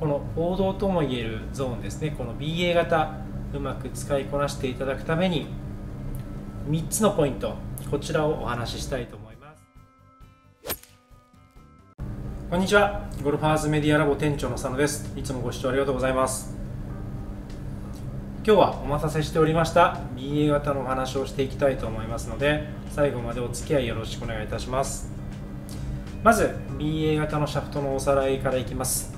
この王道ともいえるゾーンですね。この BA 型うまく使いこなしていただくために3つのポイントこちらをお話ししたいと思います。こんにちは。ゴルファーズメディアラボ店長の佐野です。いつもご視聴ありがとうございます。今日はお待たせしておりました。BA 型のお話をしていきたいと思いますので最後までお付き合いよろしくお願いいたします。まず BA 型のシャフトのおさらいからいきます、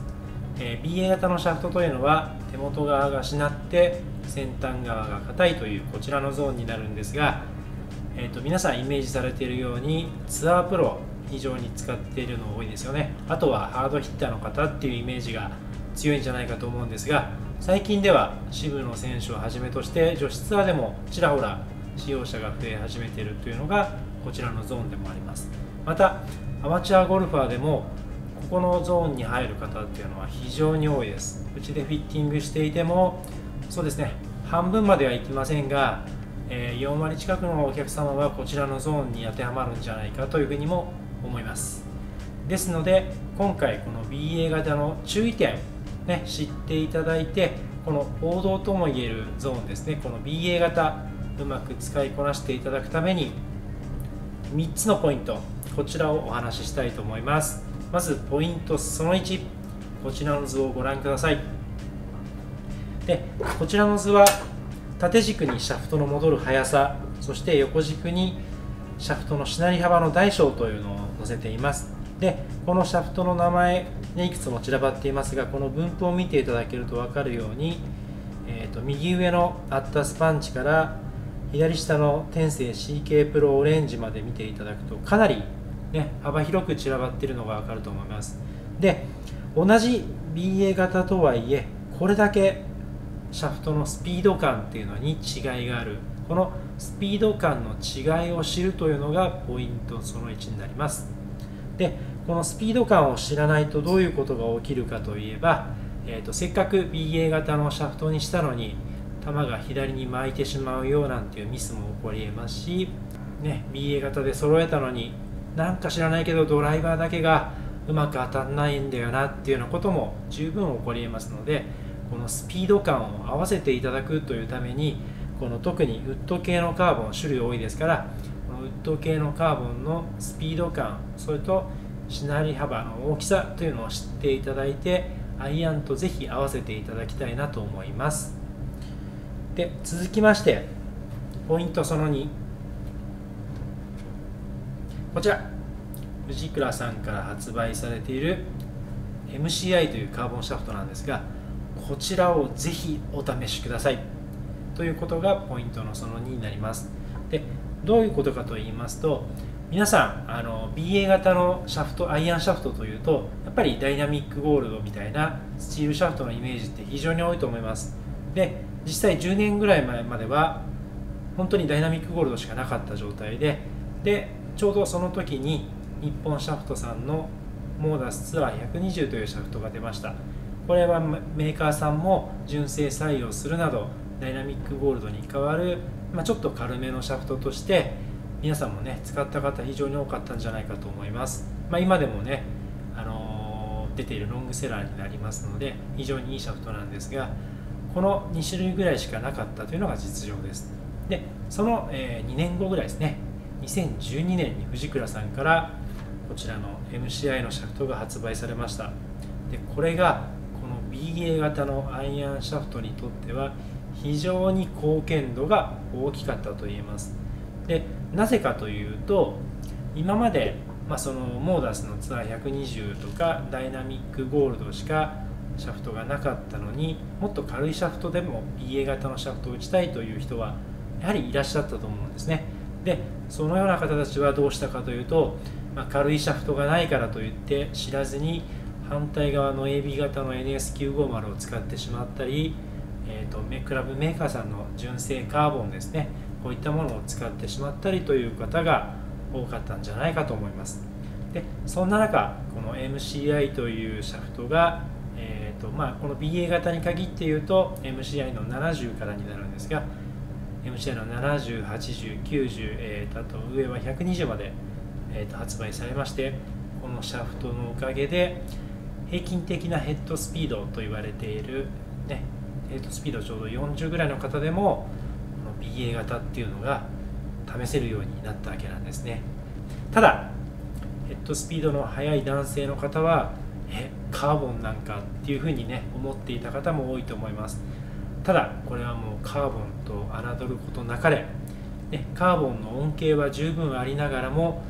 えー、BA 型のシャフトというのは手元側がしなって先端側が硬いというこちらのゾーンになるんですが、えーと、皆さんイメージされているようにツアープロ非常に使っているの多いですよね。あとはハードヒッターの方っていうイメージが強いんじゃないかと思うんですが最近では渋野選手をはじめとして女子ツアーでもちらほら使用者が増え始めているというのがこちらのゾーンでもあります。またアマチュアゴルファーでもここのゾーンに入る方っていうのは非常に多いです。うちでフィッティングしていてもそうですね半分まではいきませんが、え4割近くのお客様はこちらのゾーンに当てはまるんじゃないかというふうにも思います。ですので今回この BA 型の注意点ね、知っていただいてこの王道ともいえるゾーンですねこの BA 型うまく使いこなしていただくために3つのポイントこちらをお話ししたいと思います。まずポイントその1こちらの図をご覧ください。でこちらの図は縦軸にシャフトの戻る速さ。そして横軸にシャフトのしなり幅の大小というのを載せています。でこのシャフトの名前ね、いくつも散らばっていますがこの分布を見ていただけると分かるように、えーと、右上のアッタスパンチから左下の天性 CK プロオレンジまで見ていただくとかなり、ね、幅広く散らばっているのが分かると思います。で同じ BA 型とはいえこれだけシャフトのスピード感っていうのに違いがある。このスピード感の違いを知るというのがポイントその1になります。でこのスピード感を知らないとどういうことが起きるかといえば、えーと、せっかく BA 型のシャフトにしたのに球が左に巻いてしまうようなんていうミスも起こりえますし、ね、BA 型で揃えたのになんか知らないけどドライバーだけがうまく当たんないんだよなっていうようなことも十分起こりえますのでこのスピード感を合わせていただくというためにこの特にウッド系のカーボン種類多いですからこのウッド系のカーボンのスピード感それとしなり幅の大きさというのを知っていただいてアイアンとぜひ合わせていただきたいなと思います。で続きましてポイントその2こちら。藤倉さんから発売されている MCI というカーボンシャフトなんですがこちらをぜひお試しください。ということがポイントのその2になります。でどういうことかと言いますと皆さんあの BA 型のシャフトアイアンシャフトというとやっぱりダイナミックゴールドみたいなスチールシャフトのイメージって非常に多いと思います。で実際10年ぐらい前までは本当にダイナミックゴールドしかなかった状態ででちょうどその時に日本シャフトさんのモーダスツアー120というシャフトが出ました。これはメーカーさんも純正採用するなどダイナミックゴールドに代わる、まあ、ちょっと軽めのシャフトとして皆さんもね使った方非常に多かったんじゃないかと思います、まあ、今でもね、あのー、出ているロングセラーになりますので非常にいいシャフトなんですがこの2種類ぐらいしかなかったというのが実情です。でその、え、2年後ぐらいですね2012年に藤倉さんからこちらの MCI のシャフトが発売されました。でこれがこの BA 型のアイアンシャフトにとっては非常に貢献度が大きかったと言えます。でなぜかというと今まで、まあ、そのモーダスのツアー120とかダイナミックゴールドしかシャフトがなかったのにもっと軽いシャフトでも BA 型のシャフトを打ちたいという人はやはりいらっしゃったと思うんですね。でそのような方たちはどうしたかというと、まあ、軽いシャフトがないからといって知らずに反対側の AB 型の NS950 を使ってしまったり、えーと、クラブメーカーさんの純正カーボンですねこういったものを使ってしまったりという方が多かったんじゃないかと思います。でそんな中この MCI というシャフトが、えーとまあ、この BA 型に限って言うと MCI の70からになるんですが MCI の708090、えー、あと上は120まで、えー、と発売されましてこのシャフトのおかげで平均的なヘッドスピードと言われている、ね、ヘッドスピードちょうど40ぐらいの方でもこの BA 型っていうのが試せるようになったわけなんですね。ただヘッドスピードの速い男性の方はえカーボンなんかっていうふうにね思っていた方も多いと思います。ただこれはもうカーボンと侮ることなかれ、ね、カーボンの恩恵は十分ありながらも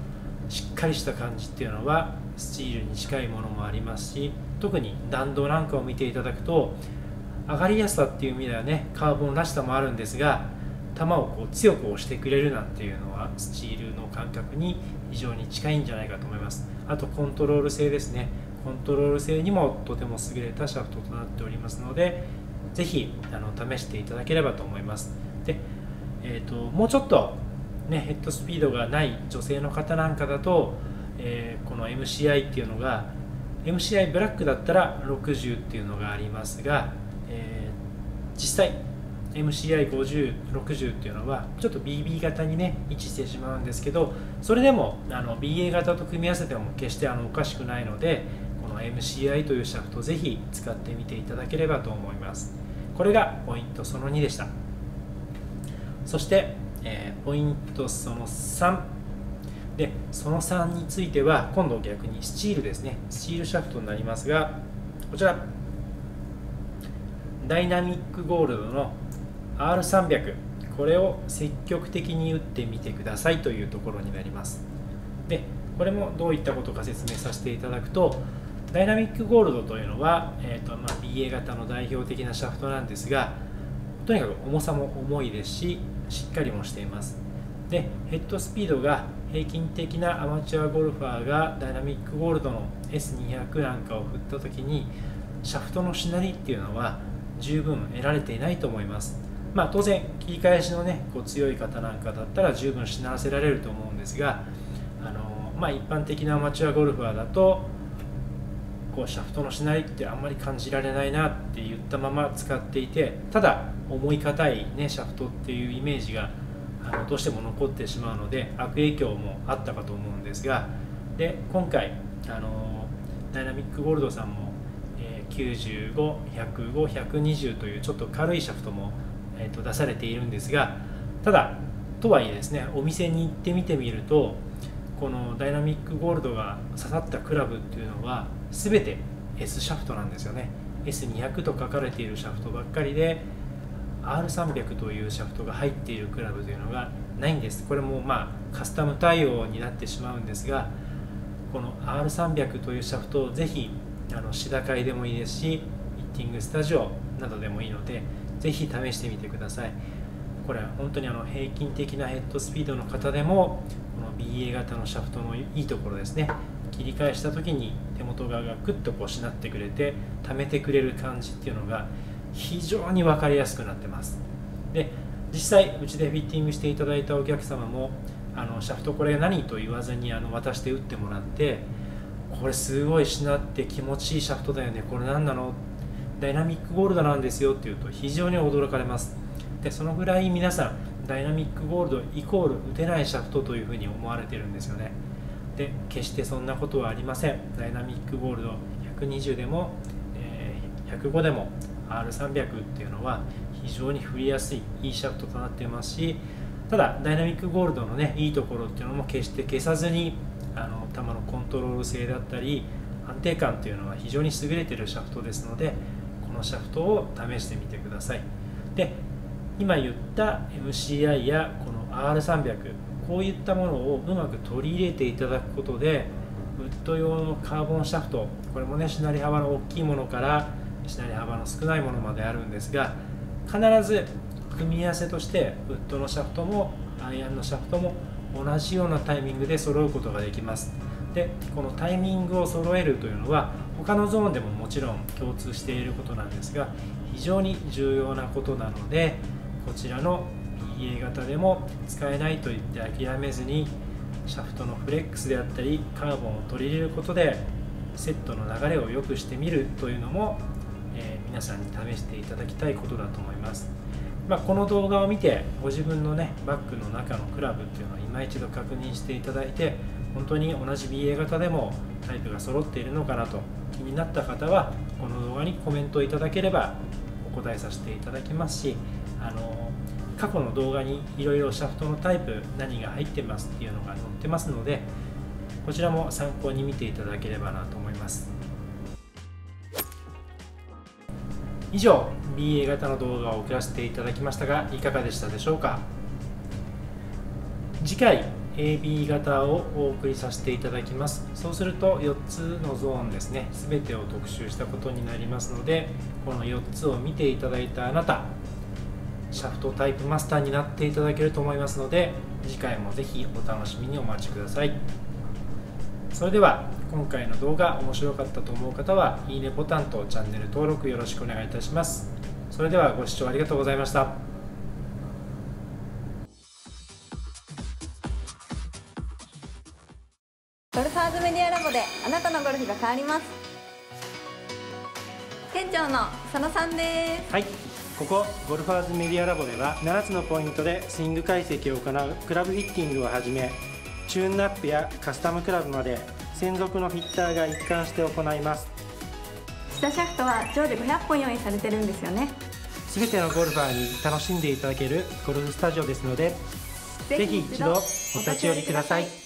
しっかりした感じっていうのはスチールに近いものもありますし特に弾道なんかを見ていただくと上がりやすさっていう意味ではねカーボンらしさもあるんですが球をこう強く押してくれるなんていうのはスチールの感覚に非常に近いんじゃないかと思います。あとコントロール性ですね。コントロール性にもとても優れたシャフトとなっておりますのでぜひあの試していただければと思います。で、えーと、もうちょっと、ね、ヘッドスピードがない女性の方なんかだと、えー、この MCI っていうのが MCI ブラックだったら60っていうのがありますが、えー、実際 MCI5060 っていうのはちょっと BB 型にね位置してしまうんですけどそれでもあの BA 型と組み合わせても決してあのおかしくないのでこの MCI というシャフトをぜひ使ってみていただければと思います。これがポイントその2でした。そして、えー、ポイントその3でその3については今度逆にスチールですね。スチールシャフトになりますがこちら。ダイナミックゴールドの R300 これを積極的に打ってみてくださいというところになります。でこれもどういったことか説明させていただくとダイナミックゴールドというのは、えーとまあ、BA 型の代表的なシャフトなんですがとにかく重さも重いですししっかりもしています。でヘッドスピードが平均的なアマチュアゴルファーがダイナミックゴールドの S200 なんかを振った時にシャフトのしなりっていうのは十分得られていないと思います。まあ、当然切り返しのねこう強い方なんかだったら十分しならせられると思うんですがあの、まあ、一般的なアマチュアゴルファーだとこうシャフトのしなりってあんまり感じられないなって言ったまま使っていてただ重い硬い、ね、シャフトっていうイメージがあのどうしても残ってしまうので悪影響もあったかと思うんですがで今回あのダイナミックゴールドさんも、えー、95105120というちょっと軽いシャフトもえー、と出されているんですがただとはいえですねお店に行ってみてみるとこのダイナミックゴールドが刺さったクラブっていうのは全て S シャフトなんですよね。S200 と書かれているシャフトばっかりで R300 というシャフトが入っているクラブというのがないんです。これもまあカスタム対応になってしまうんですがこの R300 というシャフトをぜひあのシダ会でもいいですしミッティングスタジオなどでもいいのでぜひ試してみてください。これは本当にあの平均的なヘッドスピードの方でもこの BA 型のシャフトのいいところですね。切り返した時に手元側がグッとこうしなってくれて溜めてくれる感じっていうのが非常に分かりやすくなってます。で実際うちでフィッティングしていただいたお客様もあのシャフトこれ何と言わずにあの渡して打ってもらってこれすごいしなって気持ちいいシャフトだよね。これ何なの？ダイナミックゴールドなんですよっていうと非常に驚かれます。でそのぐらい皆さんダイナミックゴールドイコール打てないシャフトというふうに思われてるんですよね。で決してそんなことはありません。ダイナミックゴールド120でも、え、105でも R300 っていうのは非常に振りやすいいいシャフトとなっていますしただダイナミックゴールドのねいいところっていうのも決して消さずにあの球のコントロール性だったり安定感っていうのは非常に優れてるシャフトですのでこのシャフトを試してみてください。で今言った MCI やこの R300 こういったものをうまく取り入れていただくことでウッド用のカーボンシャフトこれもねしなり幅の大きいものからしなり幅の少ないものまであるんですが必ず組み合わせとしてウッドのシャフトもアイアンのシャフトも同じようなタイミングで揃うことができます。でこのタイミングを揃えるというのは他のゾーンでももちろん共通していることなんですが非常に重要なことなのでこちらの BA 型でも使えないと言って諦めずにシャフトのフレックスであったりカーボンを取り入れることでセットの流れを良くしてみるというのも、えー、皆さんに試していただきたいことだと思います、まあ、この動画を見てご自分のねバッグの中のクラブっていうのを今一度確認していただいて本当に同じ BA 型でもタイプが揃っているのかなと気になった方はこの動画にコメントいただければお答えさせていただきますしあの過去の動画にいろいろシャフトのタイプ何が入ってますっていうのが載ってますのでこちらも参考に見ていただければなと思います。以上 BA 型の動画を送らせていただきましたがいかがでしたでしょうか？次回 AB 型をお送りさせていただきます。そうすると4つのゾーンですね。全てを特集したことになりますのでこの4つを見ていただいたあなたシャフトタイプマスターになっていただけると思いますので次回もぜひお楽しみにお待ちください。それでは今回の動画面白かったと思う方はいいねボタンとチャンネル登録よろしくお願いいたします。それではご視聴ありがとうございました。ゴルファーズメディアラボであなたのゴルフが変わります。店長の佐野さんです。はいここゴルファーズメディアラボでは7つのポイントでスイング解析を行うクラブフィッティングをはじめチューンナップやカスタムクラブまで専属のフィッターが一貫して行います。下シャフトは常時500本用意されてるんですよね。全てのゴルファーに楽しんでいただけるゴルフスタジオですのでぜひ一度お立ち寄りください